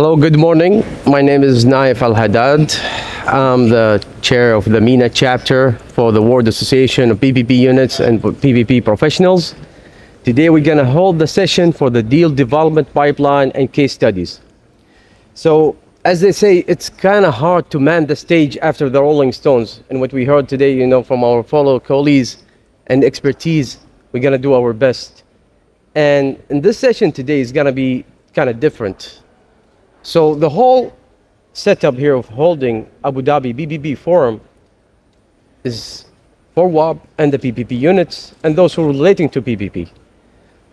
Hello, good morning. My name is Nayef Al Haddad. I'm the chair of the MENA chapter for the World Association of PPP units and PPP professionals. Today we're going to hold the session for the deal development pipeline and case studies. So, as they say, it's kind of hard to man the stage after the Rolling Stones. And what we heard today, you know, from our fellow colleagues and expertise, we're going to do our best. And in this session today is going to be kind of different. So the whole setup here of holding Abu Dhabi PPP Forum is for WAB and the PPP units and those who are relating to PPP.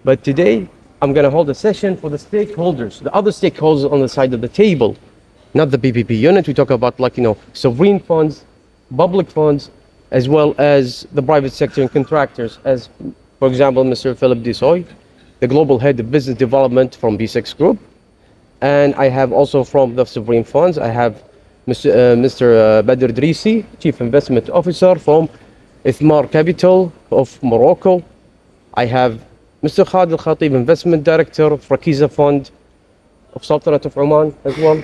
But today, I'm going to hold a session for the stakeholders, the other stakeholders on the side of the table, not the PPP unit. We talk about like, you know, sovereign funds, public funds, as well as the private sector and contractors, as, for example, Mr. Philippe Dessoy, the global head of business development from BESIX Group, and I have also from the sovereign funds, I have Mr. Uh, Mr. Badr Drisi, Chief Investment Officer from Ithmar Capital of Morocco. I have Mr. Khalid Al Khatib, Investment Director of Rakiza Fund of Sultanate of Oman as well.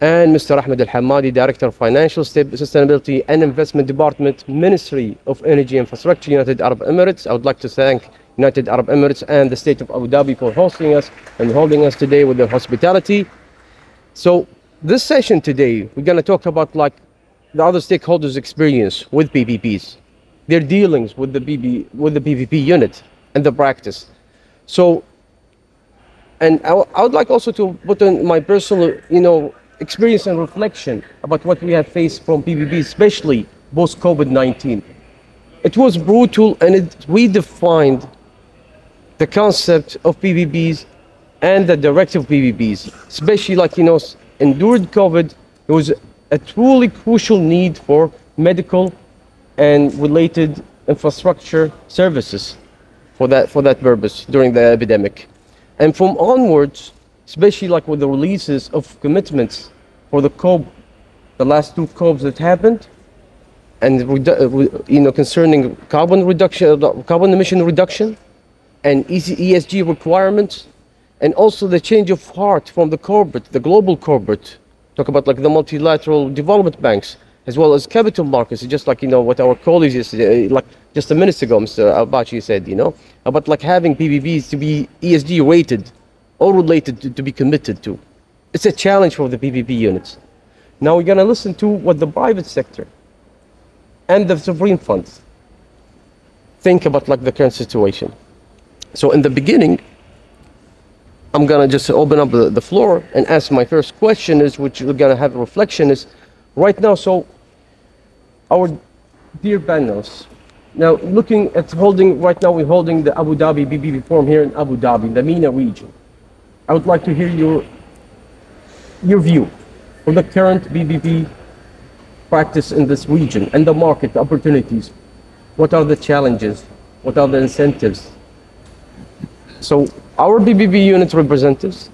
And Mr. Ahmed Al Hammadi, Director of Financial Sustainability and Investment Department, Ministry of Energy and Infrastructure, United Arab Emirates. I would like to thank United Arab Emirates and the state of Abu Dhabi for hosting us and holding us today with their hospitality. So this session today, we're going to talk about like the other stakeholders' experience with PPPs, their dealings with the BB, with the PPP unit and the practice. So, and I, I would like also to put in my personal, you know, experience and reflection about what we have faced from PPP, especially post COVID-19. It was brutal and it redefined the concept of PPPs and the directive PPPs, especially like, you know, endured COVID, there was a truly crucial need for medical and related infrastructure services for that, for that purpose during the epidemic. And from onwards, especially like with the releases of commitments for the COP, the last two COPs that happened, and uh, you know concerning carbon reduction, uh, carbon emission reduction, and ESG requirements, and also the change of heart from the corporate, the global corporate, talk about like the multilateral development banks, as well as capital markets, just like, you know, what our colleagues yesterday, uh, like just a minute ago, Mr. Albachi said, you know, about like having PPPs to be ESG rated or related to, to be committed to. It's a challenge for the PPP units. Now we're going to listen to what the private sector and the sovereign funds think about like the current situation. So in the beginning, I'm gonna just open up the, the floor and ask my first question is, which we're gonna have a reflection is, right now, so our dear panelists, now looking at holding, right now we're holding the Abu Dhabi PPP forum here in Abu Dhabi, the MENA region. I would like to hear your, your view of the current PPP practice in this region and the market, the opportunities. What are the challenges? What are the incentives? So our PPP unit representatives,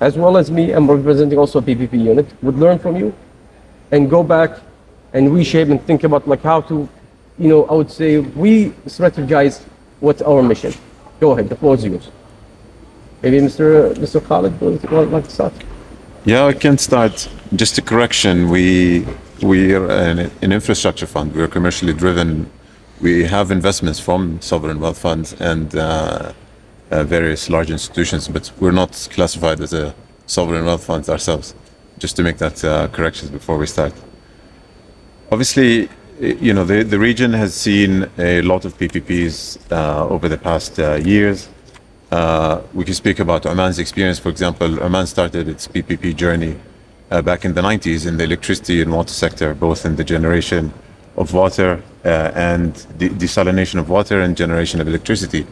as well as me, I'm representing also a PPP unit, would learn from you and go back and reshape and think about like how to, you know, I would say we strategize what's our mission. Go ahead, the floor is yours. Maybe Mr. Mr. Khalid would like to start. Yeah, I can start. Just a correction. We we are an, an infrastructure fund. We are commercially driven. We have investments from sovereign wealth funds and uh, uh, various large institutions, but we're not classified as a sovereign wealth fund ourselves. Just to make that uh, correction before we start. Obviously, you know the, the region has seen a lot of PPPs uh, over the past uh, years. Uh, we can speak about Oman's experience. For example, Oman started its PPP journey uh, back in the 90s in the electricity and water sector, both in the generation of water and the desalination of water and generation of electricity.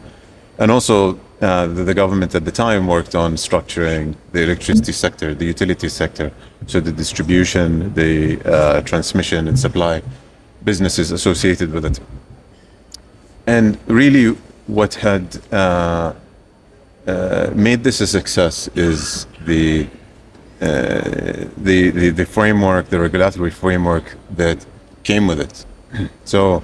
And also, uh, the, the, government at the time worked on structuring the electricity sector, the utility sector, so the distribution, the uh, transmission and supply businesses associated with it. And really, what had uh, uh made this a success is the, uh, the, the the framework, the regulatory framework that came with it. So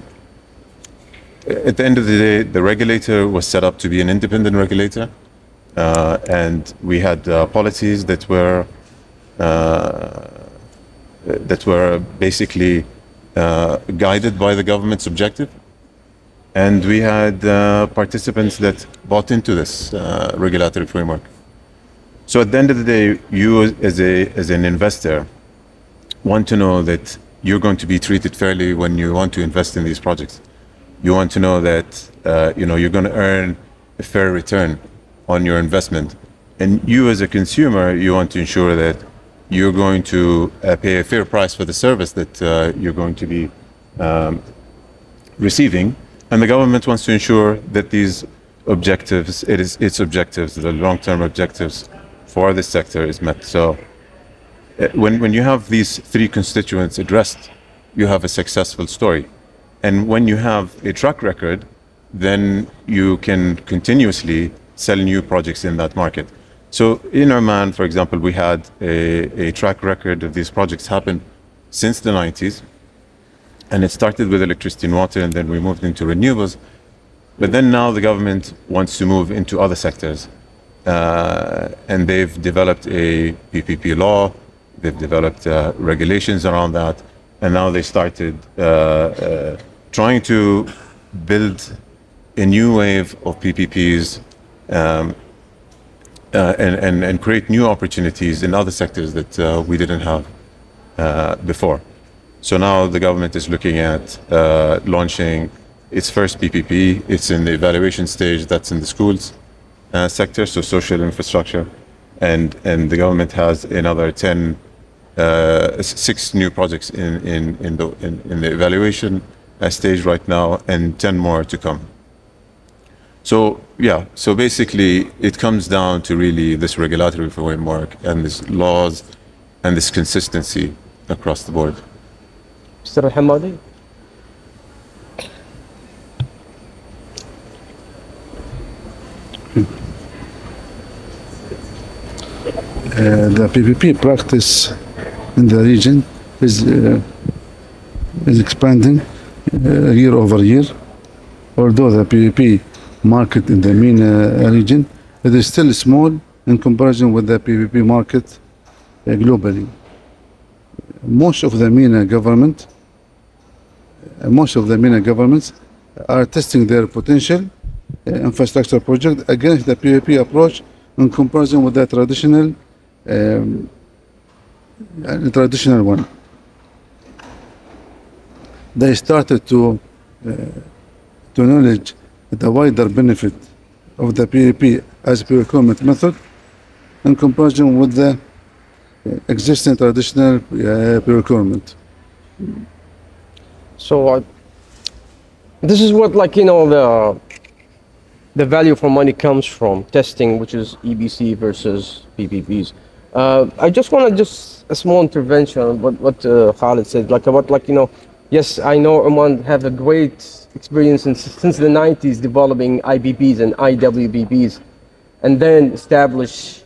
at the end of the day, the regulator was set up to be an independent regulator. uh, and we had uh, policies that were uh, that were basically uh, guided by the government's objective, and we had uh, participants that bought into this uh, regulatory framework. So at the end of the day, you as a as an investor want to know that you're going to be treated fairly when you want to invest in these projects. You want to know that uh, you know you're going to earn a fair return on your investment, and you as a consumer, you want to ensure that you're going to uh, pay a fair price for the service that uh, you're going to be um, receiving, and the government wants to ensure that these objectives, it is its objectives, the long-term objectives for this sector is met. So uh, when, when you have these three constituents addressed, you have a successful story. And when you have a track record, then you can continuously sell new projects in that market. So in Oman, for example, we had a, a track record of these projects happen since the 90s. And it started with electricity and water, and then we moved into renewables. But then now the government wants to move into other sectors. Uh, and they've developed a PPP law, they've developed uh, regulations around that, and now they started uh, uh trying to build a new wave of PPPs um, uh, and, and, and create new opportunities in other sectors that uh, we didn't have uh, before. So now the government is looking at uh, launching its first PPP. It's in the evaluation stage. That's in the schools uh, sector, so social infrastructure, and and the government has another ten, uh, six new projects in in in the in, in the evaluation stage right now, and ten more to come. So yeah, so basically it comes down to really this regulatory framework and this laws and this consistency across the board. Mr. Al-Hammadi? Uh, the PPP practice in the region is uh, is expanding year over year. Although the PPP market in the MENA region, it is still small in comparison with the PPP market uh, globally. Most of the MENA government, uh, most of the MENA governments are testing their potential uh, infrastructure project against the PPP approach in comparison with the traditional um, uh, traditional one. They started to uh, to knowledge the wider benefit of the PPP as procurement method in comparison with the uh, existing traditional uh, procurement. So uh, this is what like you know the the value for money comes from testing, which is EPC versus PPPs. Uh, I just want to just a small intervention. What what uh, Khalid said, like about like you know, yes, I know Oman have a great experience since, since the 90s developing IPPs and IWPPs and then establish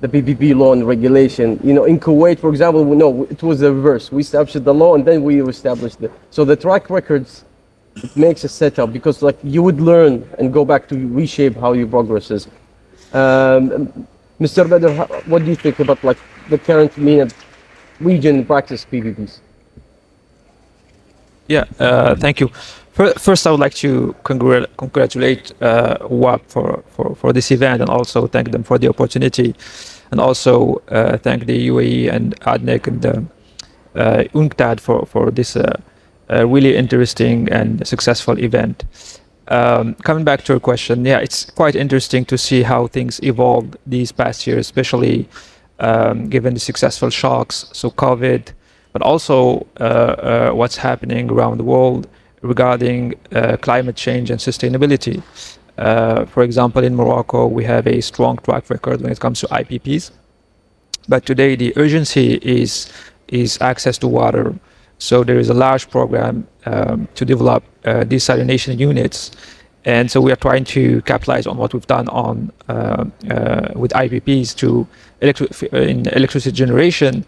the PPP law and regulation. You know, in Kuwait, for example, we know it was the reverse. We established the law and then we established the. So the track records it makes a setup because like you would learn and go back to reshape how your progresses. Um, Mr. Badr, what do you think about like the current MENA region practice PPPs? Yeah, uh, thank you. First, I would like to congr congratulate uh, WAP for, for, for this event and also thank them for the opportunity and also uh, thank the UAE and ADNEC and uh, UNCTAD for, for this uh, uh, really interesting and successful event. Um, coming back to your question, yeah, it's quite interesting to see how things evolved these past years, especially um, given the successful shocks, so COVID, but also uh, uh, what's happening around the world regarding uh, climate change and sustainability. For example, in Morocco, we have a strong track record when it comes to IPPs. But today, the urgency is, is access to water. So there is a large program um, to develop desalination units. And so we are trying to capitalize on what we've done on uh, uh, with IPPs to electri in electricity generation.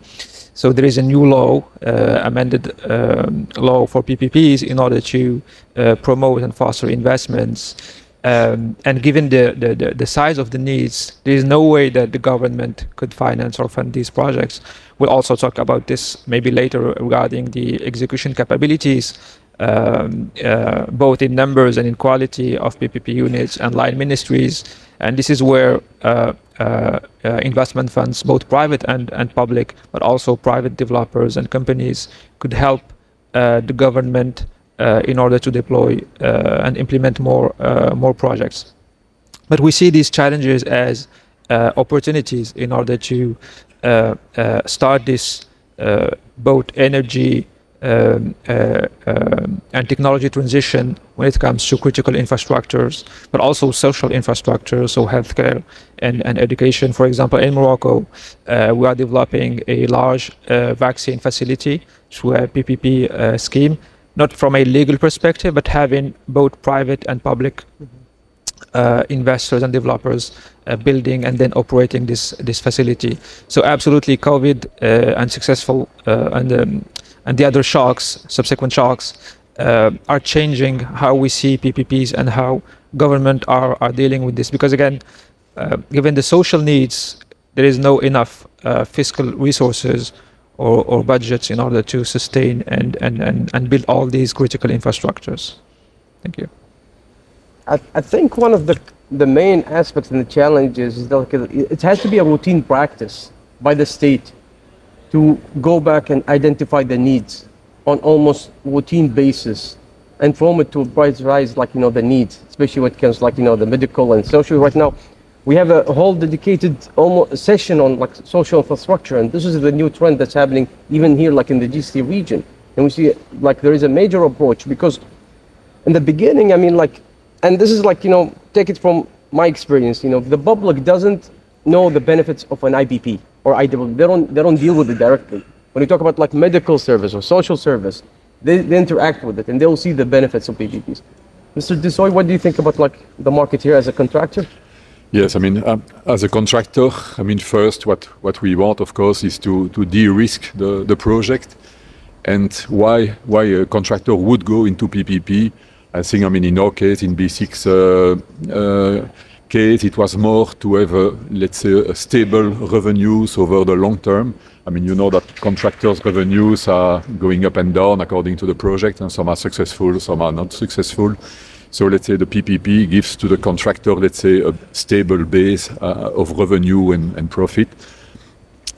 So there is a new law, uh, amended um, law for PPPs in order to uh, promote and foster investments. Um, and given the, the, the, size of the needs, there is no way that the government could finance or fund these projects. We'll also talk about this maybe later regarding the execution capabilities, um, uh, both in numbers and in quality of PPP units and line ministries. And this is where uh, uh, uh, investment funds, both private and, and public, but also private developers and companies, could help uh, the government uh, in order to deploy and implement more more projects. But we see these challenges as opportunities in order to start this both energy and technology transition when it comes to critical infrastructures, but also social infrastructures, so healthcare and, and education. For example, in Morocco, uh, we are developing a large uh, vaccine facility through a PPP scheme not from a legal perspective, but having both private and public uh, investors and developers uh, building and then operating this this facility. So absolutely, COVID uh, and successful uh, and um, and the other shocks, subsequent shocks, uh, are changing how we see PPPs and how government are are dealing with this. Because again, uh, given the social needs, there is no enough fiscal resources or, or budgets in order to sustain and, and, and, and build all these critical infrastructures. Thank you. I, I think one of the, the main aspects and the challenges is that it has to be a routine practice by the state to go back and identify the needs on almost routine basis and from it to prioritize like you know the needs especially when it comes like you know the medical and social right now we have a whole dedicated almost session on like social infrastructure, and this is the new trend that's happening even here, like in the GCC region. And we see like there is a major approach because in the beginning, I mean, like, and this is like you know, take it from my experience. You know, the public doesn't know the benefits of an IPP or IW. They don't they don't deal with it directly. When you talk about like medical service or social service, they, they interact with it and they'll see the benefits of PPPs. Mr. Dessoy, what do you think about like the market here as a contractor? Yes, I mean, um, as a contractor, I mean, first, what, what we want, of course, is to, to de-risk the, the project. And why, why a contractor would go into PPP, I think, I mean, in our case, in BESIX uh, uh, case, it was more to have, a, let's say, a stable revenues over the long term. I mean, you know that contractors' revenues are going up and down according to the project, and some are successful, some are not successful. So let's say the PPP gives to the contractor, let's say, a stable base uh, of revenue and, and, profit,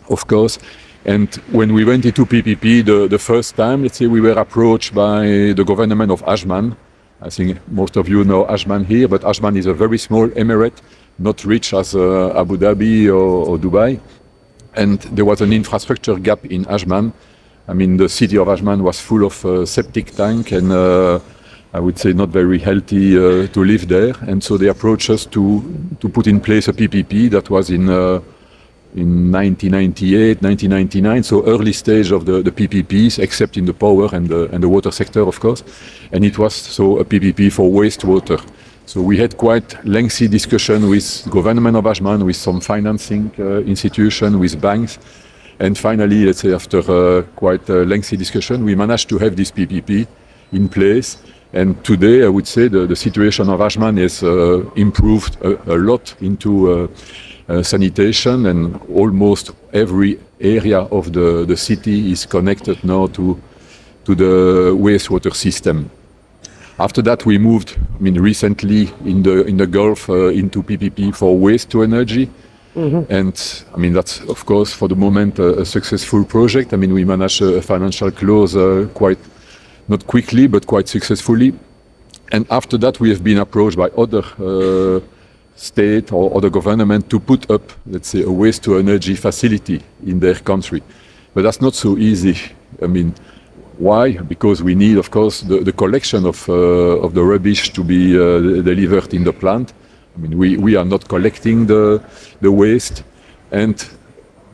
of course. And when we went into PPP the, the first time, let's say we were approached by the government of Ajman. I think most of you know Ajman here, but Ajman is a very small emirate, not rich as uh, Abu Dhabi or, or, Dubai. And there was an infrastructure gap in Ajman. I mean, the city of Ajman was full of uh, septic tank and uh, I would say not very healthy uh, to live there. And so they approached us to, to put in place a PPP that was in, uh, in 1998, 1999, so early stage of the, the PPPs, except in the power and the, and the water sector, of course. And it was so a PPP for wastewater. So we had quite lengthy discussion with government of Ajman, with some financing uh, institution, with banks. And finally, let's say after uh, quite a lengthy discussion, we managed to have this PPP in place and today, I would say the, the situation of Ajman has uh, improved a, a, lot into uh, sanitation, and almost every area of the, the city is connected now to, to the wastewater system. After that, we moved, I mean, recently in the, in the Gulf uh, into PPP for waste to energy. Mm -hmm. And I mean, that's of course for the moment a, a successful project. I mean, we managed a financial close uh, quite not quickly, but quite successfully. And after that, we have been approached by other uh, state or other government to put up, let's say, a waste to energy facility in their country. But that's not so easy. I mean, why? Because we need, of course, the, the collection of, uh, of the rubbish to be uh, delivered in the plant. I mean, we, we are not collecting the, the waste. And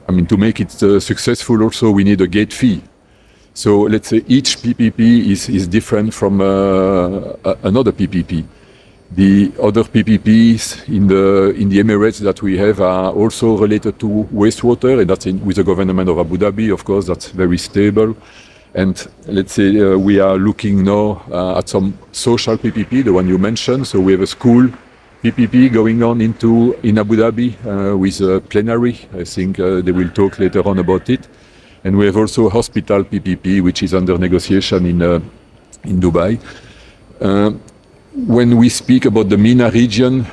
I mean, to make it uh, successful also, we need a gate fee. So let's say each PPP is, is different from uh, another PPP. The other PPPs in the in the Emirates that we have are also related to wastewater, and that's in, with the government of Abu Dhabi. Of course, that's very stable. And let's say uh, we are looking now uh, at some social PPP, the one you mentioned. So we have a school PPP going on into in Abu Dhabi uh, with a plenary. I think uh, they will talk later on about it. And we have also hospital PPP, which is under negotiation in uh, in Dubai. Uh, when we speak about the MENA region,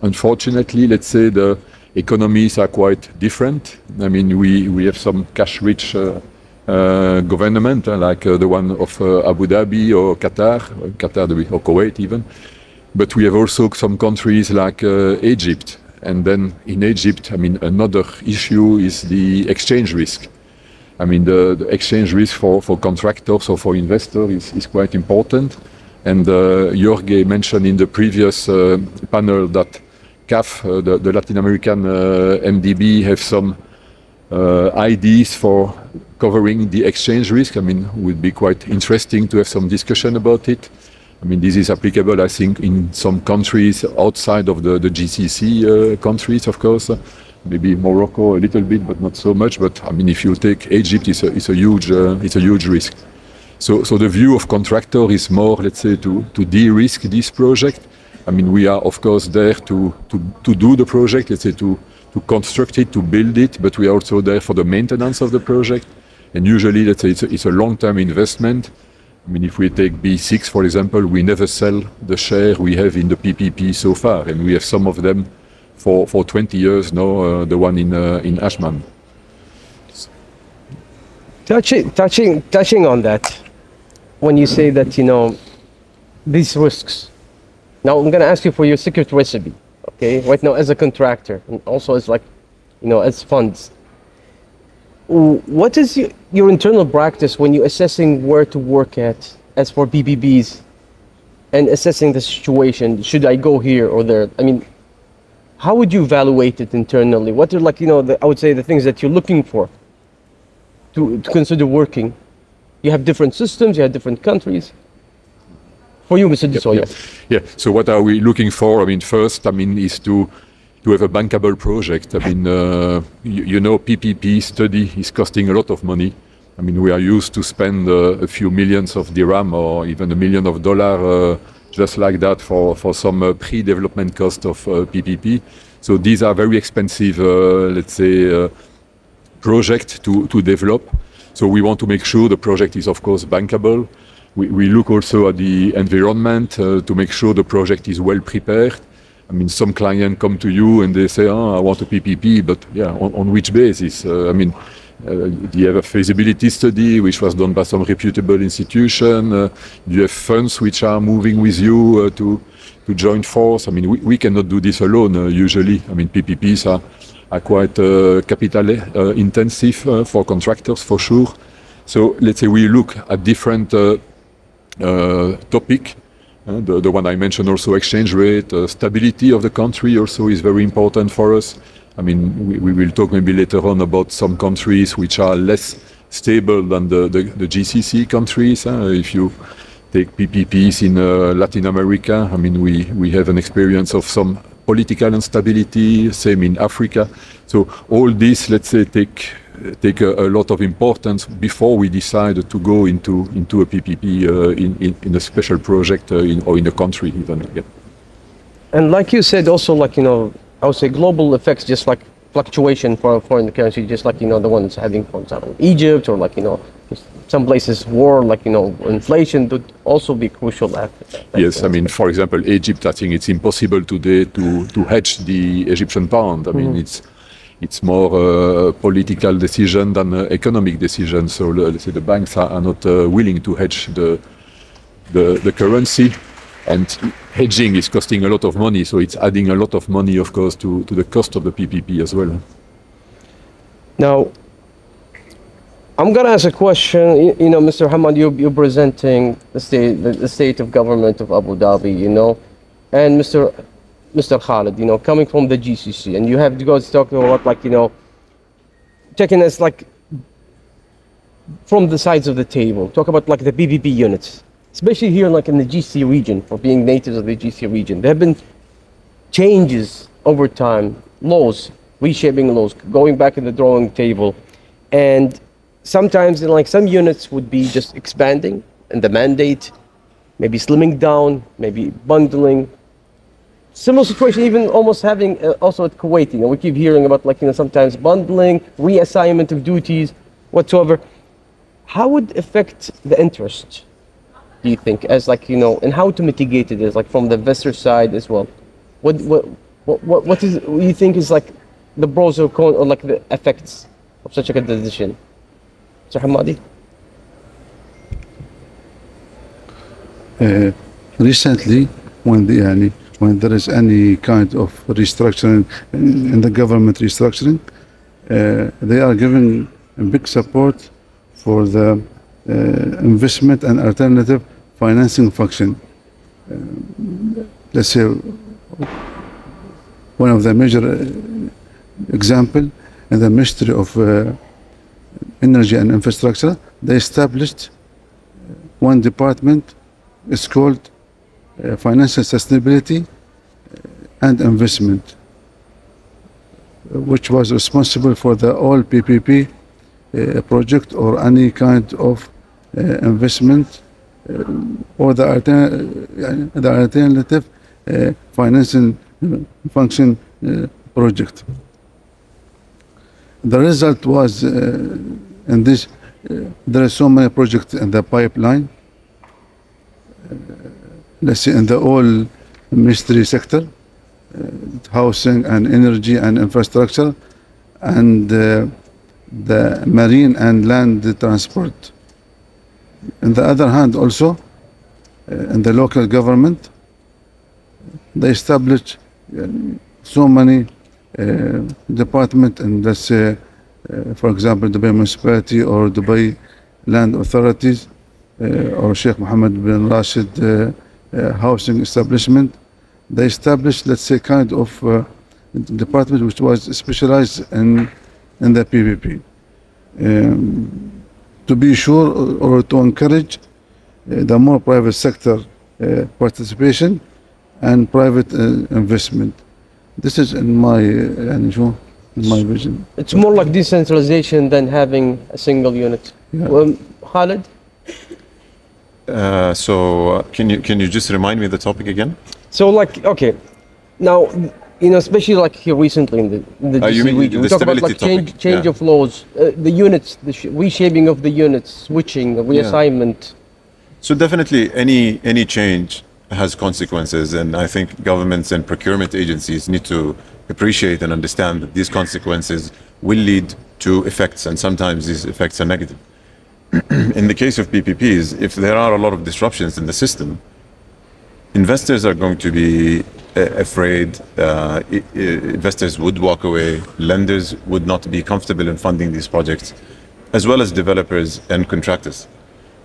unfortunately, let's say the economies are quite different. I mean, we, we have some cash-rich uh, uh, government, uh, like uh, the one of uh, Abu Dhabi or Qatar, Qatar or Kuwait even. But we have also some countries like uh, Egypt. And then in Egypt, I mean, another issue is the exchange risk. I mean, the, the exchange risk for, for contractors or for investors is, is quite important. And uh, Jorge mentioned in the previous uh, panel that CAF, uh, the, the Latin American uh, MDB, have some uh, ideas for covering the exchange risk. I mean, would be quite interesting to have some discussion about it. I mean, this is applicable, I think, in some countries outside of the, the GCC uh, countries, of course. Maybe Morocco a little bit, but not so much. But I mean, if you take Egypt, it's a, it's a huge, it's a huge risk. So, so the view of contractor is more, let's say, to, to de-risk this project. I mean, we are of course there to, to, to do the project, let's say, to, to construct it, to build it, but we are also there for the maintenance of the project. And usually, let's say, it's a, it's a long-term investment. I mean, if we take BESIX, for example, we never sell the share we have in the PPP so far, and we have some of them for, for 20 years now, uh, the one in, uh, in Ajman. Touching, touching, touching on that, when you say that you know these risks. Now I'm gonna ask you for your secret recipe, okay? Right now, as a contractor and also as like, you know, as funds. What is your, your internal practice when you're assessing where to work at as for PPPs and assessing the situation? Should I go here or there? I mean, how would you evaluate it internally? What are like you know the, I would say the things that you're looking for to, to consider working? You have different systems, you have different countries. For you, Mr. Desoya. Yeah. So what are we looking for? I mean, first, I mean, is to to have a bankable project. I mean, uh, you, you know, PPP study is costing a lot of money. I mean, we are used to spend uh, a few millions of dirham or even a million of dollar uh, just like that for for some uh, pre-development cost of uh, PPP. So these are very expensive, uh, let's say, uh, project to, to develop. So we want to make sure the project is, of course, bankable. We, we look also at the environment uh, to make sure the project is well prepared. I mean, some clients come to you and they say, oh, I want a PPP, but yeah, on, on which basis? Uh, I mean, uh, do you have a feasibility study which was done by some reputable institution? Uh, do you have funds which are moving with you uh, to, to join force? I mean, we, we cannot do this alone uh, usually. I mean, PPPs are, are quite uh, capital uh, intensive uh, for contractors for sure. So let's say we look at different topic. The, the one I mentioned also, exchange rate, stability of the country also is very important for us. I mean, we, we will talk maybe later on about some countries which are less stable than the, the, the GCC countries. uh, if you take PPPs in uh, Latin America, I mean, we, we have an experience of some political instability, same in Africa. So all this, let's say, take take a, a lot of importance before we decide to go into into a PPP uh, in, in in a special project uh, in, or in a country even. Yeah. And like you said, also like you know, I would say global effects, just like fluctuation for foreign currency, just like you know the ones having, for example, Egypt or like you know, some places war, like you know, inflation would also be crucial. Yes, I mean, for example, Egypt. I think it's impossible today to to hedge the Egyptian pound. I mean, it's it's more a political decision than an economic decision. So uh, let's say the banks are, are not uh, willing to hedge the, the the currency, and hedging is costing a lot of money. So it's adding a lot of money, of course, to to the cost of the PPP as well. Now, I'm gonna ask a question. You, you know, Mr. Hamad, you're, you're presenting the state, the, the state of government of Abu Dhabi. You know, and Mr. Mr. Khalid, you know, coming from the GCC, and you have to go talk about like you know, checking us like from the sides of the table. Talk about like the PPP units, especially here like in the GC region, for being natives of the GC region. There have been changes over time, laws, reshaping laws, going back in the drawing table, and sometimes like some units would be just expanding and the mandate, maybe slimming down, maybe bundling. Similar situation, even almost having uh, also at Kuwait. You know, we keep hearing about like you know sometimes bundling, reassignment of duties, whatsoever. How would affect the interest? Do you think, as like you know, and how to mitigate it is like from the investor side as well? What what what what, is what you think is like the pros or cons or like the effects of such a decision? Sir Hamadi? Uh, recently, when the yani, when there is any kind of restructuring in, in the government restructuring, uh, they are giving big support for the uh, investment and alternative financing function. Uh, let's say one of the major uh, example in the Ministry of uh, Energy and Infrastructure, they established one department. It's called uh, Financial Sustainability and Investment, which was responsible for the all PPP uh, project or any kind of uh, investment uh, or the, the alternative uh, financing uh, function uh, project. The result was in this, there are so many projects in the pipeline. Let's say in the all ministry sector, housing and energy and infrastructure, and the marine and land transport. On the other hand, also uh, in the local government, they established uh, so many uh, department and let's say, uh, for example, Dubai municipality or Dubai land authorities uh, or Sheikh Mohammed bin Rashid uh, housing establishment, they established, let's say, kind of department which was specialized in in the PPP. Um, to be sure or to encourage uh, the more private sector uh, participation and private uh, investment. This is in my uh, in my vision. It's more like decentralization than having a single unit. Yeah. Well, Khalid? Uh, so uh, can you can you just remind me the topic again? So like okay, now you know, especially like here recently in the, in the Uh, you DC mean region, we talk about like change, change yeah. of laws, uh, the units, the sh- reshaping of the units, switching, the reassignment. So definitely any any change has consequences and I think governments and procurement agencies need to appreciate and understand that these consequences will lead to effects and sometimes these effects are negative. in the case of PPPs, if there are a lot of disruptions in the system, investors are going to be afraid. Uh, i- i- investors would walk away. Lenders would not be comfortable in funding these projects, as well as developers and contractors.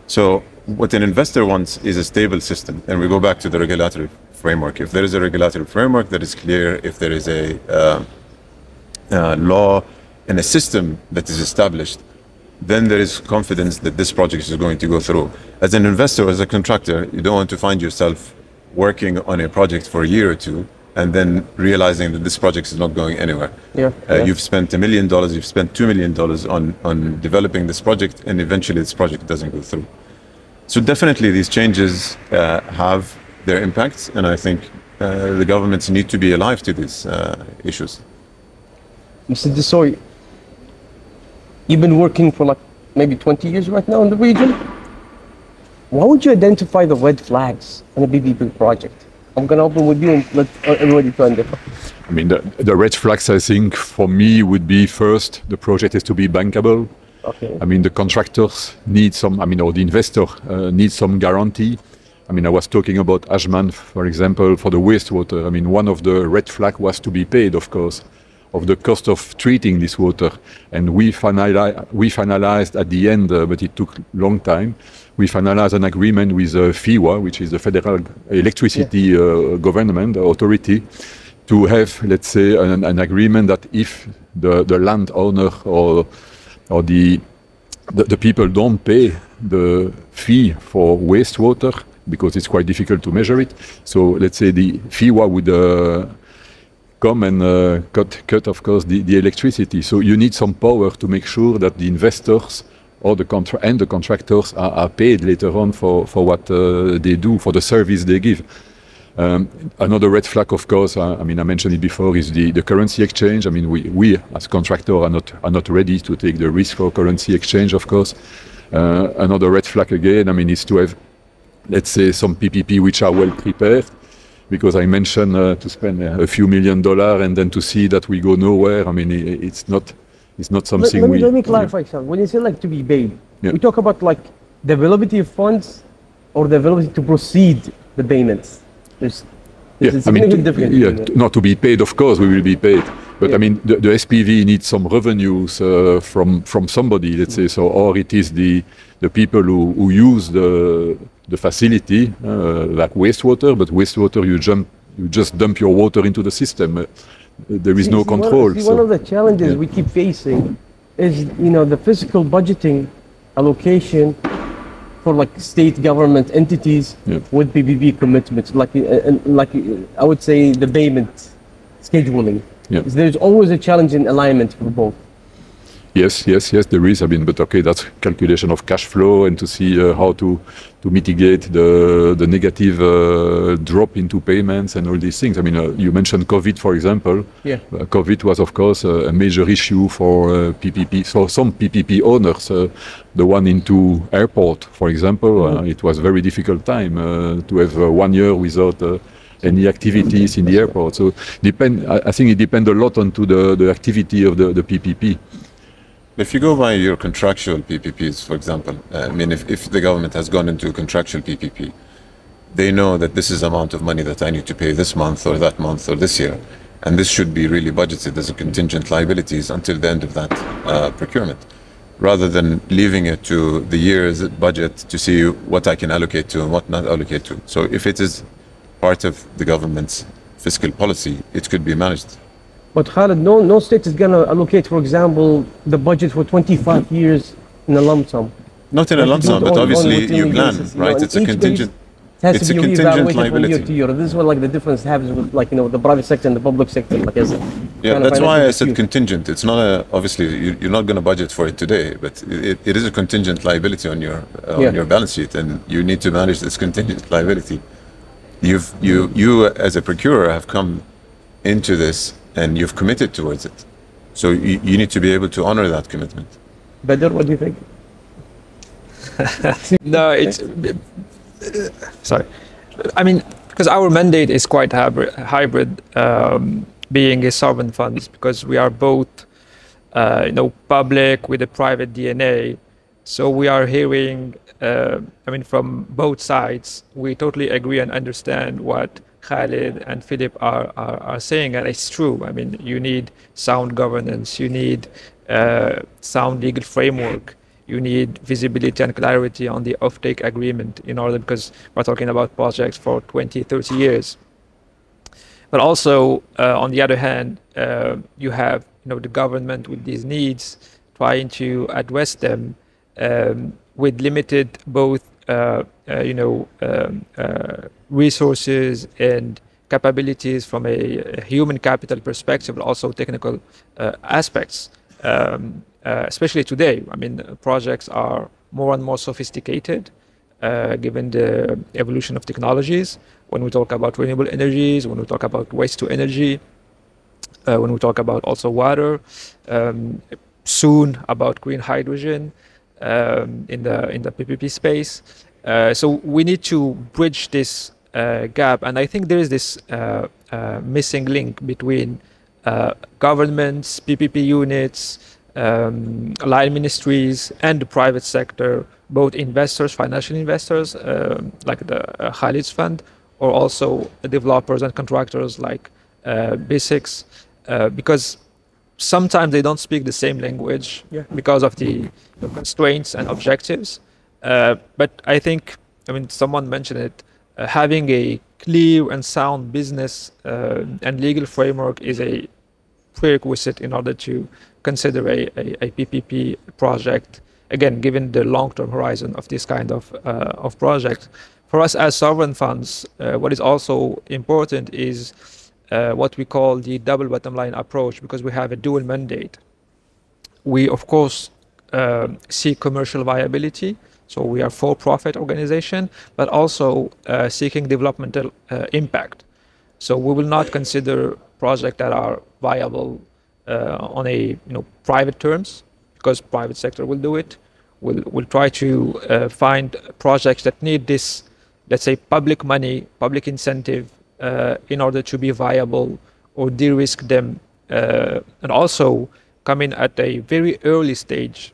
So, what an investor wants is a stable system, and we go back to the regulatory framework. If there is a regulatory framework that is clear, if there is a uh, uh, law and a system that is established, then there is confidence that this project is going to go through. As an investor, as a contractor, you don't want to find yourself working on a project for a year or two and then realizing that this project is not going anywhere. Yeah, Uh, yeah. You've spent a million dollars, you've spent two million dollars on, on developing this project, and eventually this project doesn't go through. So definitely these changes uh, have their impacts, and I think uh, the governments need to be alive to these uh, issues. Mr. Dessoy, you've been working for like maybe 20 years right now in the region. Why would you identify the red flags in a PPP project? I'm gonna open with you and let uh, everybody to identify. I mean, the, the red flags, I think, for me would be first, the project has to be bankable. Okay. I mean, the contractors need some, I mean, or the investor uh, needs some guarantee. I mean, I was talking about Ajman, for example, for the wastewater. I mean, one of the red flag was to be paid, of course, of the cost of treating this water. And we, finali- we finalized at the end, uh, but it took long time, we finalized an agreement with uh, FEWA, which is the Federal Electricity uh, Government Authority, to have, let's say, an, an agreement that if the, the landowner or, or the, the, the people don't pay the fee for wastewater, because it's quite difficult to measure it, so let's say the FEWA would uh, come and uh, cut, cut, of course, the, the electricity. So you need some power to make sure that the investors all the contra- and the contractors are, are paid later on for, for what uh, they do, for the service they give. Um, another red flag, of course, uh, I mean, I mentioned it before, is the, the currency exchange. I mean, we, we as contractor are not, are not ready to take the risk for currency exchange, of course. Uh, another red flag again, I mean, is to have, let's say, some PPP which are well prepared. Because I mentioned uh, to spend a few million dollars and then to see that we go nowhere. I mean, it's not, it's not something let me, we. let me clarify something. When you say like to be paid, Yeah. we talk about like the availability of funds or the availability to proceed the payments. There's, there's a I mean, to, yeah, not to be paid, of course, we will be paid. But Yeah. I mean, the, the SPV needs some revenues uh, from from somebody, let's say. So, or it is the the people who, who use the the facility, uh, like wastewater. But wastewater, you jump, you just dump your water into the system. Uh, there is See- no see, one- control. see, so- one of the challenges yeah. we keep facing is, you know, the physical budgeting allocation for like state government entities Yeah. with PPP commitments, like, uh, like uh, I would say the payment scheduling. Yeah. There's always a challenge in alignment for both. Yes, yes, yes, there is. I mean, but okay, that's calculation of cash flow and to see uh, how to to mitigate the the negative uh, drop into payments and all these things. I mean, uh, you mentioned COVID, for example. Yeah. Uh, COVID was, of course, uh, a major issue for uh, PPP. So some PPP owners, uh, the one into airport, for example, uh, it was very difficult time uh, to have uh, one year without. Uh, any activities in the airport. So depend. I, I think it depends a lot onto the, the activity of the, the PPP. If you go by your contractual PPPs, for example, uh, I mean, if, if the government has gone into a contractual PPP, they know that this is the amount of money that I need to pay this month or that month or this year. And this should be really budgeted as a contingent liabilities until the end of that uh, procurement, rather than leaving it to the year's budget to see what I can allocate to and what not allocate to. So if it is part of the government's fiscal policy, it could be managed. But Khalid, no, no state is going to allocate, for example, the budget for 25 years in a lump sum. Not in a lump sum, but obviously you plan, basis, you know, right? It's a contingent. It It's to a contingent from year liability. to year. This is what like the difference happens with like you know the private sector and the public sector. Like Yeah, that's why I said dispute. contingent. It's not a obviously you, you're not going to budget for it today, but it, it is a contingent liability on your uh, Yeah. on your balance sheet, and you need to manage this contingent liability. You've you you as a procurer have come into this and you've committed towards it, so you, you need to be able to honor that commitment. Better, what do you think? No, it's sorry. I mean, because our mandate is quite hybrid, hybrid um, being a sovereign funds, because we are both, uh, you know, public with a private DNA. So we are hearing, uh, I mean, from both sides. We totally agree and understand what Khalid and Philippe are, are, are saying, and it's true. I mean, you need sound governance, you need uh, sound legal framework you need visibility and clarity on the offtake agreement in order because we're talking about projects for 20 30 years but also uh, on the other hand uh, you have you know the government with these needs trying to address them um, with limited both you know um, uh, resources and capabilities from a, human capital perspective but also technical uh, aspects um, uh, especially today. I mean, uh, projects are more and more sophisticated uh, given the evolution of technologies. When we talk about renewable energies, when we talk about waste to energy, uh, when we talk about also water, um, soon about green hydrogen um, in the in the PPP space. Uh, so we need to bridge this uh, gap, and I think there is this uh, uh, missing link between uh, governments, PPP units, um, line ministries, and the private sector, both investors, financial investors, um, like the uh, Khalid's fund, or also developers and contractors like uh, BESIX, uh, because sometimes they don't speak the same language Yeah. because of the, the constraints and objectives. Uh, but I think, I mean, someone mentioned it, uh, having a clear and sound business uh, and legal framework is a prerequisite in order to consider a, a, a PPP project. Again, given the long-term horizon of this kind of uh, of project, for us as sovereign funds, uh, what is also important is uh, what we call the double bottom line approach because we have a dual mandate. We of course um seek commercial viability. So we are for-profit organization, but also uh, seeking developmental uh, impact. So we will not consider projects that are viable uh, on a you know private terms because private sector will do it. We'll, we'll try to uh, find projects that need this, let's say, public money, public incentive uh, in order to be viable or de-risk them, uh, and also come in at a very early stage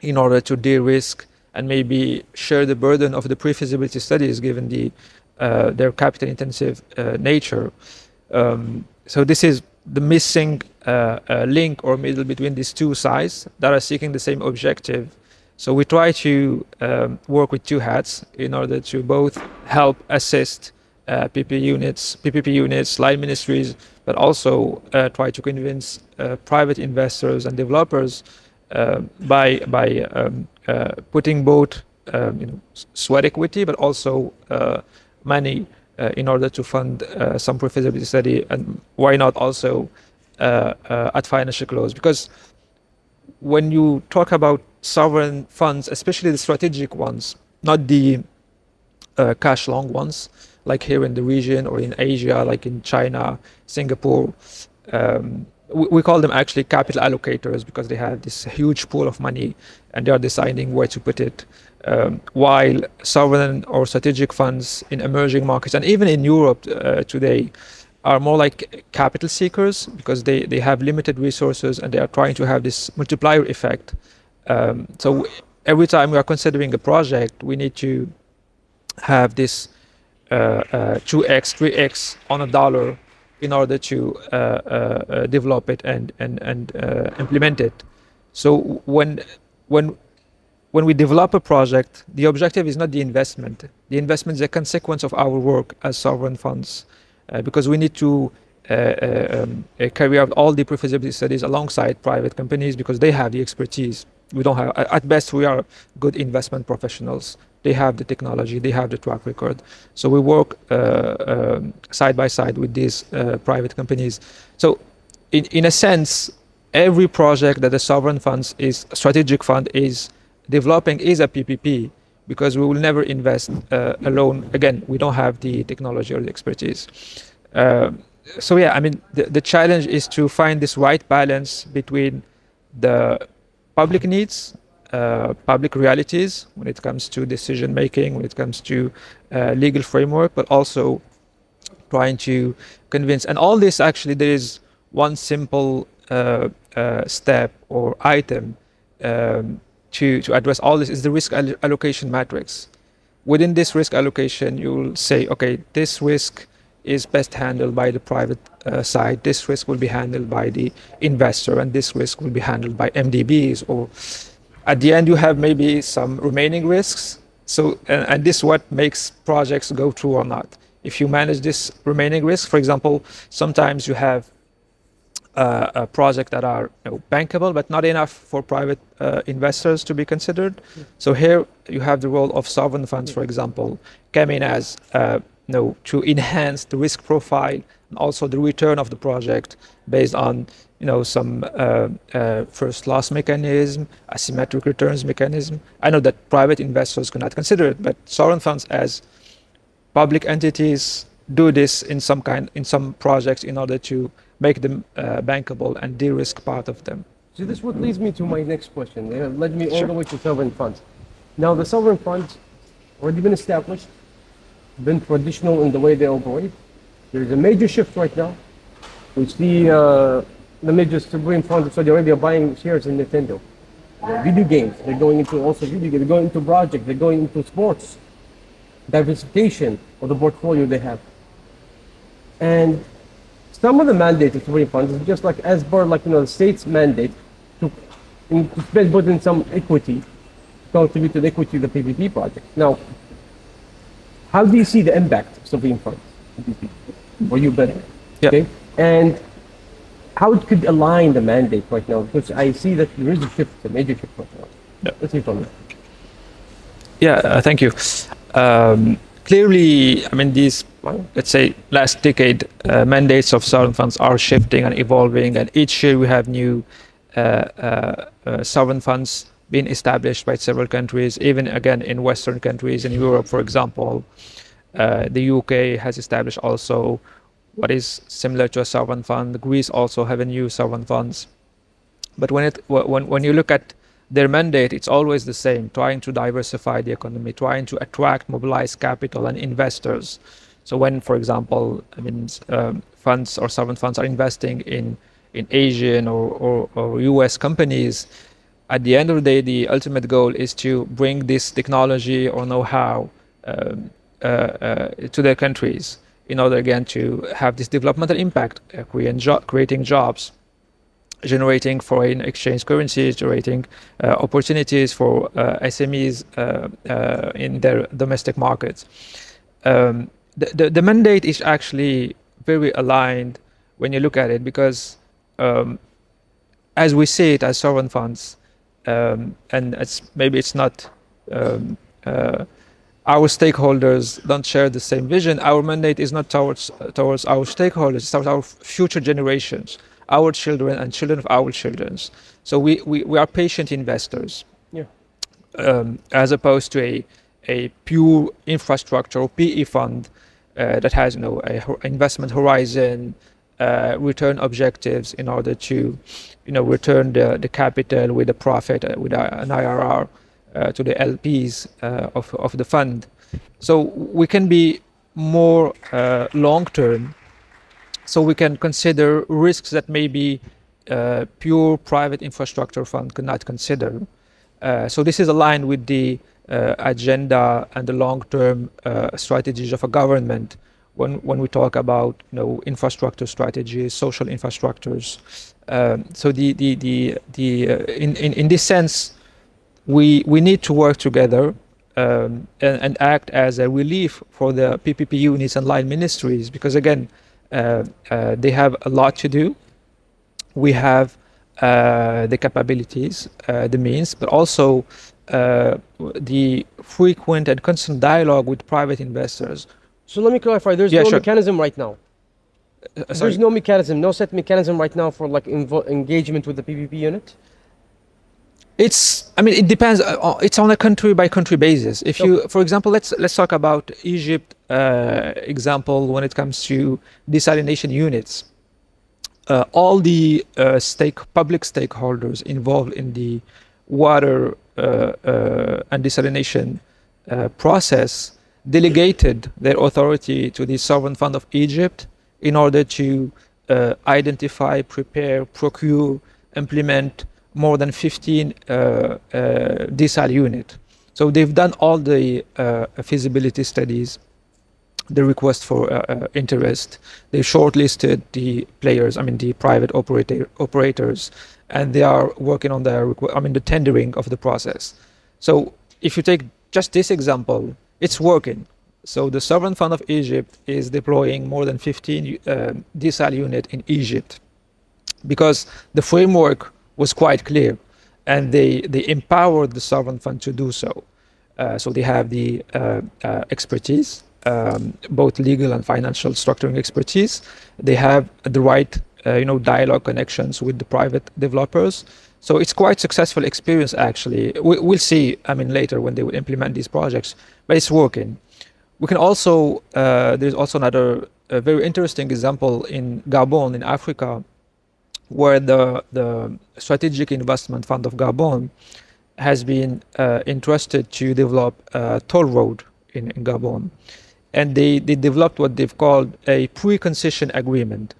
in order to de-risk and maybe share the burden of the pre-feasibility studies given the uh, their capital intensive uh, nature. Um, so this is the missing uh, uh, link or middle between these two sides that are seeking the same objective. So we try to um, work with two hats in order to both help assist uh, PP units, PPP units, line ministries, but also uh, try to convince uh, private investors and developers uh, by by um, putting both um, you know, sweat equity, but also money uh, in order to fund uh, some pre-feasibility study, and why not also uh, at financial close? Because when you talk about sovereign funds, especially the strategic ones, not the cash long ones, like here in the region or in Asia, like in China, Singapore. Um, we, we, call them actually capital allocators because they have this huge pool of money and they are deciding where to put it. Um, while sovereign or strategic funds in emerging markets and even in Europe uh, today are more like capital seekers because they, they have limited resources and they are trying to have this multiplier effect. Um, so every time we are considering a project, we need to have this 2x, 3x on a dollar in order to uh, uh, uh develop it and, and, and implement it. So when, when when we develop a project, the objective is not the investment. The investment is a consequence of our work as sovereign funds, uh, because we need to uh, uh, um, uh, carry out all the pre-feasibility studies alongside private companies because they have the expertise. We don't have. At best, we are good investment professionals. They have the technology. They have the track record. So we work uh, um, side by side with these uh, private companies. So, in in a sense, every project that the sovereign funds is strategic fund is developing is a PPP because we will never invest uh, alone. Again, we don't have the technology or the expertise. Uh, so yeah, I mean, the, the challenge is to find this right balance between the public needs, uh, public realities when it comes to decision making, when it comes to uh, legal framework, but also trying to convince. And all this actually, there is one simple uh, uh, step or item um, to, to address all this is the risk allocation matrix. Within this risk allocation, you'll say, okay, this risk is best handled by the private uh, side, this risk will be handled by the investor, and this risk will be handled by MDBs. Or at the end, you have maybe some remaining risks. So, and, and this is what makes projects go through or not. If you manage this remaining risk, for example, sometimes you have uh, project that are you know, bankable, but not enough for private uh, investors to be considered. Yeah. So here you have the role of sovereign funds, yeah. for example, coming as uh, you know, to enhance the risk profile also the return of the project based on you know some uh, uh, first loss mechanism, asymmetric returns mechanism. I know that private investors cannot consider it, but sovereign funds as public entities do this in some kind in some projects in order to make them uh, bankable and de-risk part of them. So this what leads me to my next question. It led me all the way to sovereign funds. Now the sovereign funds already been established, been traditional in the way they operate. There's a major shift right now. We see uh, the major sovereign funds of Saudi Arabia buying shares in Nintendo. video games, they're going into also video games, they're going into projects, they're going into sports, diversification of the portfolio they have. And some of the mandates of sovereign funds is just like as per like you know the state's mandate to, to spend put in some equity, contribute to the equity of the PPP project. Now, how do you see the impact of sovereign funds? Or you better? Yeah. Okay. And how it could align the mandate right now because I see that there is a shift, a major shift right now. Yeah. Let's see from that. Yeah, uh, thank you. Um, clearly, I mean, these, let's say, last decade uh, mandates of sovereign funds are shifting and evolving, and each year we have new uh, uh, uh, sovereign funds being established by several countries, even again in Western countries, in Europe, for example. Uh, the UK has established also what is similar to a sovereign fund. Greece also have a new sovereign funds. But when it when when you look at their mandate, it's always the same: trying to diversify the economy, trying to attract, mobilize capital and investors. So when, for example, I mean, um, funds or sovereign funds are investing in in Asian or, or, or US companies, at the end of the day, the ultimate goal is to bring this technology or know-how um, to their countries in order again to have this developmental impact, uh, creating, jo- creating jobs, generating foreign exchange currencies, generating uh, opportunities for uh, SMEs uh, in their domestic markets. Um, the, the, the mandate is actually very aligned when you look at it because um, as we see it as sovereign funds, um, and it's, maybe it's not um, uh, our stakeholders don't share the same vision. Our mandate is not towards towards our stakeholders, it's towards our future generations, our children and children of our children. So we, we, we are patient investors, Yeah. um, as opposed to a a pure infrastructure or PE fund uh, that has you know a ho- investment horizon, uh, return objectives in order to you know return the, the capital with a profit uh, with a, an IRR uh, to the LPs uh, of of the fund. So we can be more uh, long term. So we can consider risks that maybe uh, pure private infrastructure fund could not consider. Uh, so this is aligned with the uh, agenda and the long-term uh, strategies of a government when when we talk about you know infrastructure strategies, social infrastructures. Um, so the the the the uh, in, in in this sense, we we need to work together um, and, and act as a relief for the PPP units and line ministries because again, uh, uh, they have a lot to do. We have uh, the capabilities, uh, the means, but also uh, the frequent and constant dialogue with private investors. So let me clarify. There's Yeah, no sure. mechanism right now. Uh. There's no mechanism, no set mechanism right now for like engagement with the PPP unit. It's. I mean, it depends. uh, on- It's on a country by country basis. If you, for example, let's let's talk about Egypt. Uh, example when it comes to desalination units. Uh, all the uh, stake public stakeholders involved in the water uh, uh, and desalination uh, process delegated their authority to the sovereign fund of Egypt in order to uh, identify, prepare, procure, implement more than 15 uh, uh, desal unit. So they've done all the uh, feasibility studies, the request for uh, uh, interest. They shortlisted the players, I mean the private operator operators, and they are working on the requ- I mean the tendering of the process. So if you take just this example, it's working. So the sovereign fund of Egypt is deploying more than 15 uh, unit in Egypt because the framework was quite clear and they, they empowered the sovereign fund to do so. Uh, so they have the uh, uh, expertise, um, both legal and financial structuring expertise. They have the right, uh, you know, dialogue connections with the private developers. So it's quite successful experience actually. We, we'll see. I mean, later when they will implement these projects, but it's working. We can also uh, there's also another uh, very interesting example in Gabon in Africa, where the the strategic investment fund of Gabon has been uh, entrusted to develop a toll road in, in Gabon, and they they developed what they've called a pre-concession agreement.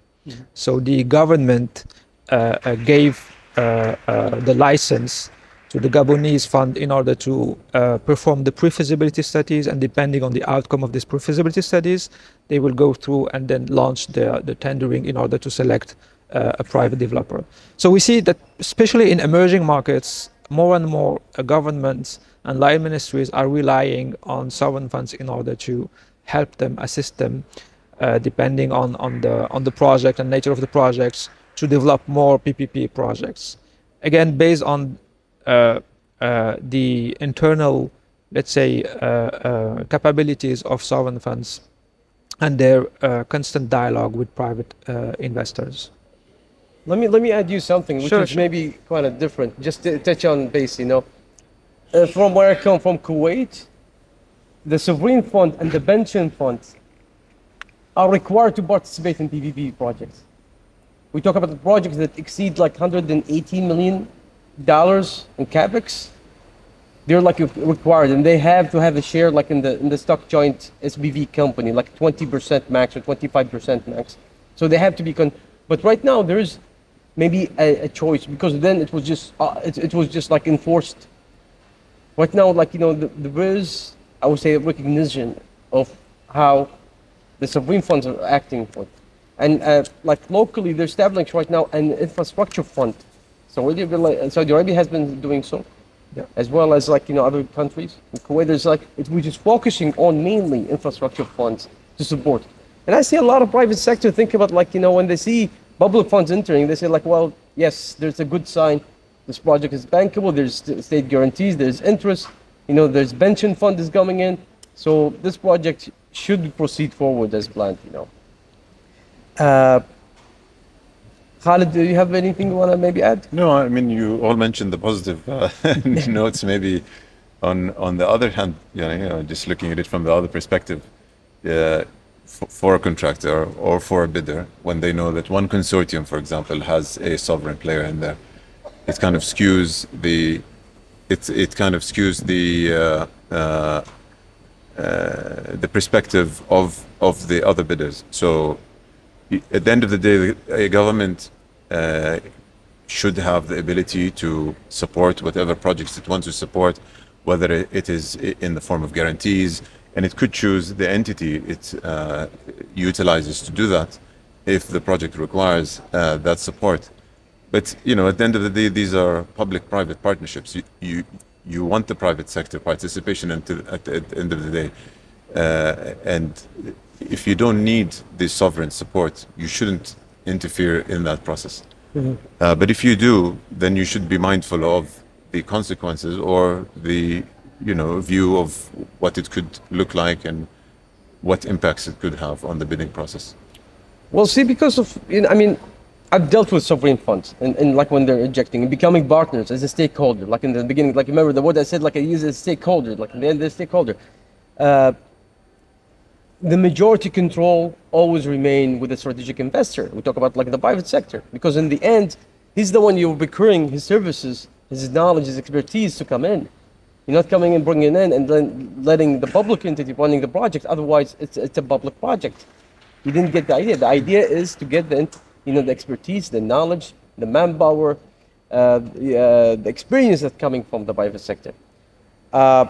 So the government uh, uh, gave uh, uh, the license to the Gabonese fund in order to uh, perform the pre-feasibility studies, and depending on the outcome of these pre-feasibility studies, they will go through and then launch the, the tendering in order to select uh, a private developer. So we see that, especially in emerging markets, more and more uh, governments and line ministries are relying on sovereign funds in order to help them, assist them, uh, depending on, on the on the project and nature of the projects, to develop more PPP projects. Again, based on uh, uh, the internal, let's say, uh, capabilities of sovereign funds and their constant dialogue with private investors. Let me let me add you something which Sure, is sure. maybe kind of different. Just to touch on base, you know. Uh, from where I come from, Kuwait, the sovereign fund and the pension funds are required to participate in PPP projects. We talk about the projects that exceed like 118 million dollars in capex. They're like required, and they have to have a share like in the in the stock joint SPV company, like 20% max or 25% max. So they have to be con. But right now there is maybe a, a choice because then it was just uh, it, it was just like enforced. Right now, like you know, the, there is I would say a recognition of how the sovereign funds are acting for it. And uh, like locally, they're establishing right now an infrastructure fund. Saudi Arabia, Saudi Arabia has been doing so, Yeah. as well as like you know other countries. In Kuwait, there's like it, we're just focusing on mainly infrastructure funds to support. And I see a lot of private sector think about like you know when they see public funds entering, they say like, well, yes, there's a good sign. This project is bankable. There's state guarantees. There's interest. You know, there's pension fund is coming in. So this project should proceed forward as planned. You know. Uh, Khalid, do you have anything you want to maybe add? No, I mean you all mentioned the positive uh, notes. Maybe on on the other hand, you know, you know, just looking at it from the other perspective, uh, for, a contractor or for a bidder, when they know that one consortium, for example, has a sovereign player in there, it kind of skews the it it kind of skews the uh, uh, uh, the perspective of of the other bidders. So at the end of the day, the- a government uh, should have the ability to support whatever projects it wants to support, whether it is in the form of guarantees, and it could choose the entity it uh, utilizes to do that if the project requires uh, that support. But you know, at the end of the day, these are public-private partnerships. You you, you want the private sector participation into, at, the, at the end of the day, uh, and if you don't need this sovereign support, you shouldn't interfere in that process. Uh, but if you do, then you should be mindful of the consequences or the you know a view of what it could look like and what impacts it could have on the bidding process. Well, see, because of, you know, I mean, I've dealt with sovereign funds and, and like when they're injecting and becoming partners as a stakeholder. Like in the beginning, like remember the word I said, like I use as stakeholder, like in the end, the stakeholder. Uh, the majority control always remain with the strategic investor. We talk about like the private sector because in the end, he's the one you're procuring his services, his knowledge, his expertise to come in. You're not coming and bringing in and then letting the public entity running the project. Otherwise, it's, it's a public project. You didn't get the idea. The idea is to get the, you know, the expertise, the knowledge, the manpower, uh, the, uh, the experience that's coming from the private sector. Uh,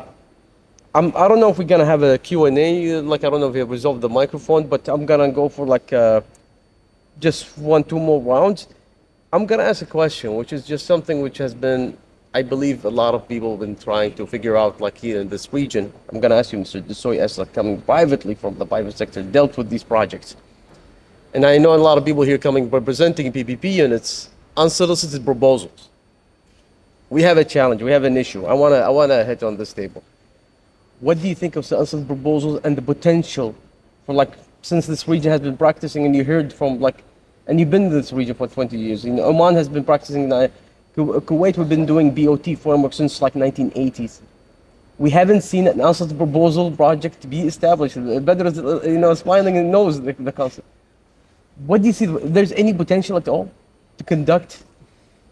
I'm, I don't know if we're gonna have a Q&A, uh, like I don't know if we have resolved the microphone, but I'm gonna go for like uh, just one, two more rounds. I'm gonna ask a question, which is just something which has been, I believe, a lot of people have been trying to figure out, like here in this region. I'm gonna ask you, Mr. Dessoy, as like coming privately from the private sector, dealt with these projects. And I know a lot of people here coming representing PPP units, unsolicited proposals. We have a challenge. We have an issue. I wanna, I wanna hit on this table. What do you think of the unsolicited proposals and the potential for like since this region has been practicing and you heard from like and you've been in this region for 20 years. You know, Oman has been practicing. Ku- Kuwait, we've been doing BOT framework since like 1980s. We haven't seen an unsolicited proposal project be established. Better you know, smiling knows the, the concept. What do you see? There's any potential at all to conduct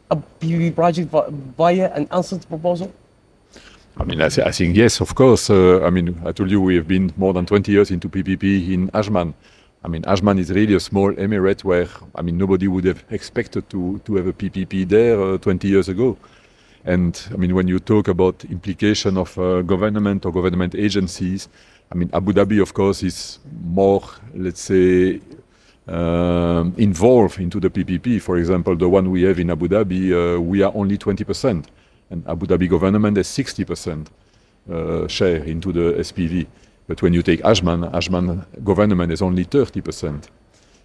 a PPP project via an unsolicited proposal? I mean, I, th- I think yes, of course. Uh, I mean, I told you we have been more than 20 years into PPP in Ajman. I mean, Ajman is really a small emirate where, I mean, nobody would have expected to, to have a PPP there uh, 20 years ago. And I mean, when you talk about implication of uh, government or government agencies, I mean, Abu Dhabi, of course, is more, let's say, um, involved into the PPP. For example, the one we have in Abu Dhabi, uh, we are only 20%, and Abu Dhabi government has 60% uh, share into the SPV. But when you take Ajman, Ajman government is only 30%.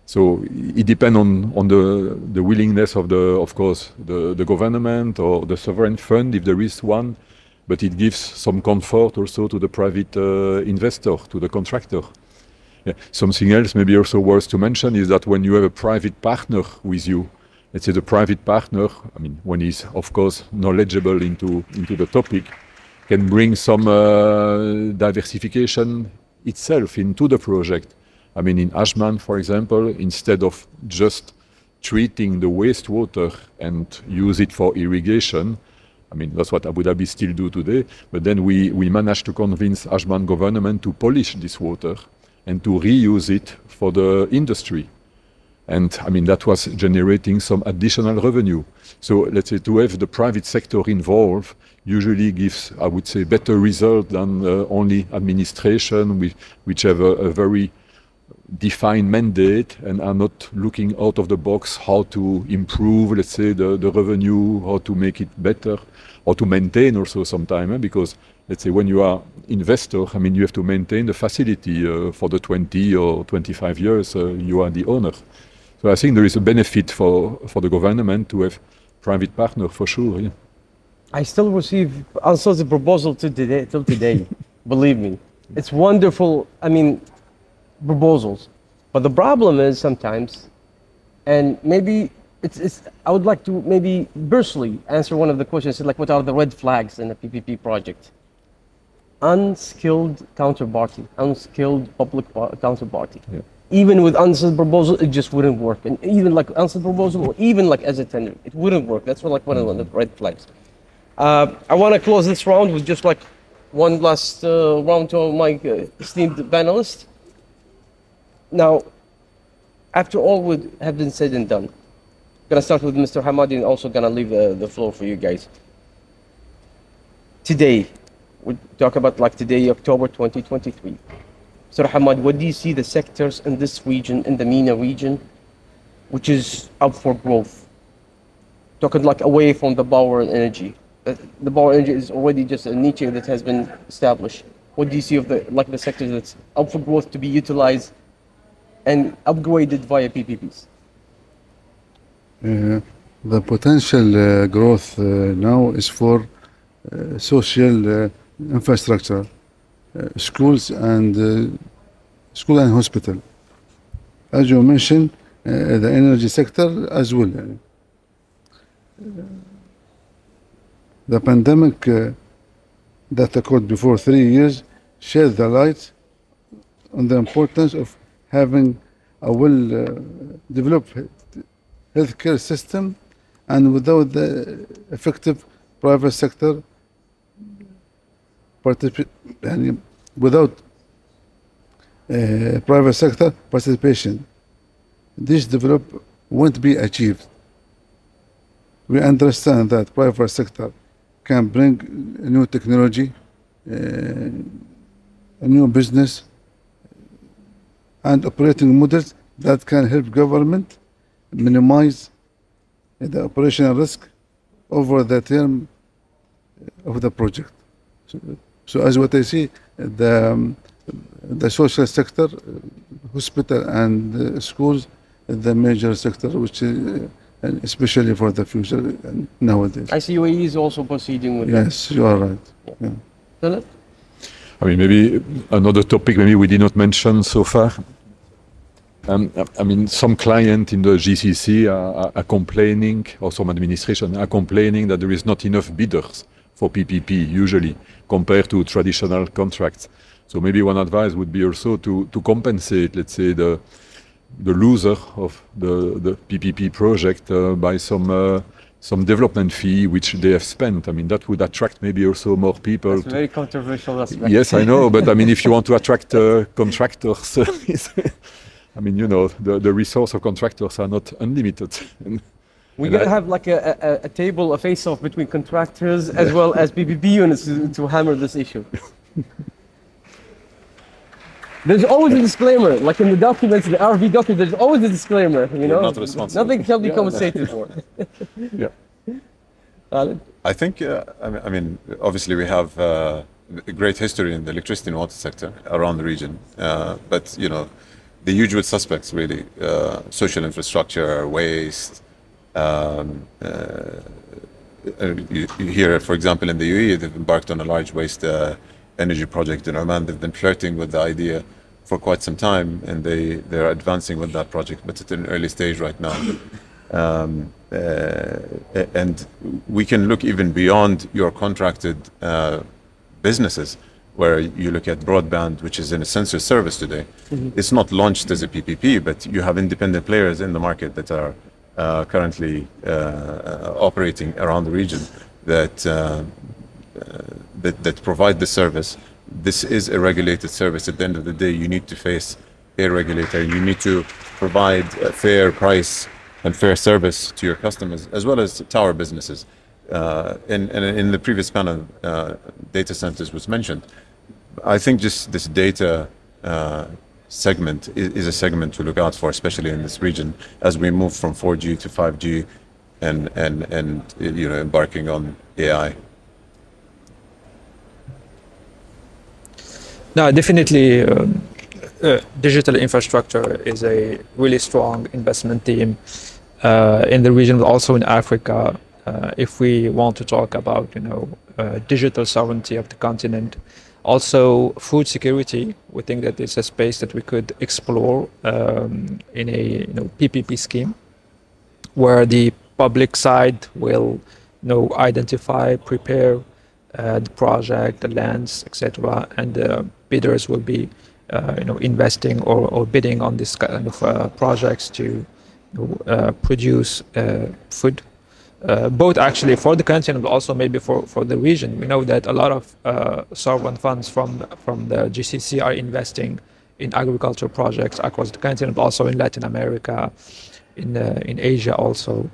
So it depends on, on the, the willingness of the, of course, the, the government or the sovereign fund, if there is one, but it gives some comfort also to the private uh, investor, to the contractor. Yeah. Something else maybe also worth to mention is that when you have a private partner with you, let's say the private partner, I mean, when he's of course knowledgeable into into the topic, can bring some uh, diversification itself into the project. I mean, in Ajman, for example, instead of just treating the wastewater and use it for irrigation, I mean, that's what Abu Dhabi still do today. But then we, we managed to convince Ajman government to polish this water and to reuse it for the industry. And I mean, that was generating some additional revenue. So let's say to have the private sector involved usually gives, I would say, better result than uh, only administration, which, which have a, a very defined mandate and are not looking out of the box how to improve, let's say, the, the revenue, how to make it better, or to maintain also sometime, eh? because let's say when you are investor, I mean, you have to maintain the facility uh, for the 20 or 25 years uh, you are the owner. So I think there is a benefit for, for the government to have private partner for sure. Yeah. I still receive answers the proposal to today, till today. believe me, it's wonderful. I mean, proposals, but the problem is sometimes, and maybe it's, it's. I would like to maybe personally answer one of the questions. Like, what are the red flags in a PPP project? Unskilled counterparty, unskilled public counterparty. Yeah. Even with unskilled proposal, it just wouldn't work. And even like unskilled proposal, or even like as a tender, it wouldn't work. That's what like one of the red flags. Uh, I want to close this round with just like one last uh, round to my uh, esteemed panelists. Now, after all would have been said and done, I'm gonna start with Mr. Hammadi and also gonna leave the, the floor for you guys. Today, we talk about like today, October 2023. Mr. Hamad, what do you see the sectors in this region, in the MENA region, which is up for growth? Talking like away from the power and energy. Uh, The power energy is already just a niche that has been established. What do you see of the like the sectors that's up for growth to be utilized and upgraded via PPPs? Uh, the potential uh, growth uh, now is for uh, social uh, infrastructure, uh, schools and uh, school and hospital. As you mentioned, uh, the energy sector as well. The pandemic that occurred before three years shed the light on the importance of having a well-developed healthcare system and without the effective private sector without uh, private sector participation, this development won't be achieved. We understand that private sector can bring new technology, uh, a new business, and operating models that can help government minimize the operational risk over the term of the project. So, so as what I see, the, um, the social sector, hospital and uh, schools, the major sector, which is, uh, and especially for the future uh, nowadays. I see UAE is also proceeding with Yes, you are right. Yeah. Philippe? I mean, maybe another topic maybe we did not mention so far. Um, I mean, some client in the GCC are, are- are complaining, or some administration are complaining that there is not enough bidders for PPP usually compared to traditional contracts. So maybe one advice would be also to, to compensate, let's say, the the loser of the, the PPP project uh, by some uh, some development fee which they have spent. I mean, that would attract maybe also more people. That's a to- very controversial aspect. Yes, I know, but I mean, if you want to attract uh, contractors, I mean, you know, the, the resource of contractors are not unlimited. And We're And gonna have like a, a, a table, a face-off between contractors as well as PPP units to, to hammer this issue. There's always a disclaimer, like in the documents, the RV document, there's always a disclaimer, you know? not responsible. Nothing shall be Yeah. compensated for. yeah. Khalid? I think, uh, I mean- I mean, obviously we have uh, a great history in the electricity and water sector around the region, uh, but you know, the usual suspects really: uh, social infrastructure, waste. Um, uh, uh, you, you hear, for example, in the UAE, they've embarked on a large waste uh, energy project in Oman. They've been flirting with the idea for quite some time, and they they're advancing with that project, but it's in an early stage right now. Um, uh, and we can look even beyond your contracted uh, businesses where you look at broadband, which is in a sense a service today. It's not launched as a PPP, but you have independent players in the market that are currently uh, operating around the region that, uh, that that provide the service. This is a regulated service. At the end of the day, you need to face a regulator. You need to provide a fair price and fair service to your customers, as well as tower businesses. Uh, and, and in the previous panel, uh, data centers was mentioned. I think just this data uh, segment is, a segment to look out for, especially in this region, as we move from 4G to 5G, and and and you know embarking on AI. No, definitely. Um, uh, digital infrastructure is a really strong investment theme uh, in the region, but also in Africa. Uh, if we want to talk about, you know, uh, digital sovereignty of the continent, also food security, we think that it's a space that we could explore um, in a you know, PPP scheme, where the public side will, you know, identify, prepare uh, the project, the lands, etc., and the bidders will be, uh, you know, investing or, or bidding on this kind of uh, projects to uh, produce uh, food. Uh, both actually for the continent, but also maybe for, for the region. We know that a lot of sovereign funds from from the GCC are investing in agricultural projects across the continent, but also in Latin America, in in Asia also.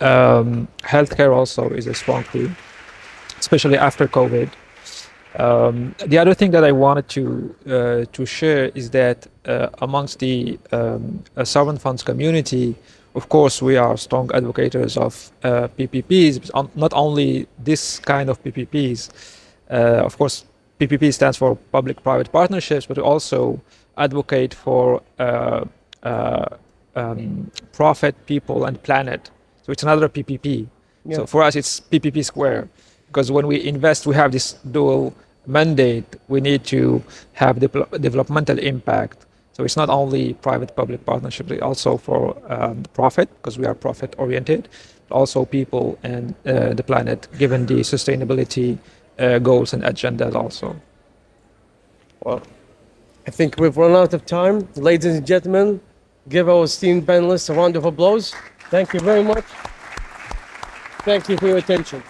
Um, healthcare also is a strong theme, especially after COVID. Um, the other thing that I wanted to uh, to share is that uh, amongst the um, uh, sovereign funds community, of course, we are strong advocates of uh, PPPs. Not only this kind of PPPs, uh, of course, PPP stands for public-private partnerships, but we also advocate for uh, um, profit, people, and planet. So it's another PPP. Yeah. So for us, it's PPP square because when we invest, we have this dual mandate, we need to have de- developmental impact. So it's not only private-public partnership, but also for um, profit, because we are profit-oriented, also people and uh, the planet, given the sustainability uh, goals and agendas also. Well, I think we've run out of time. Ladies and gentlemen, give our esteemed panelists a round of applause. Thank you very much. Thank you for your attention.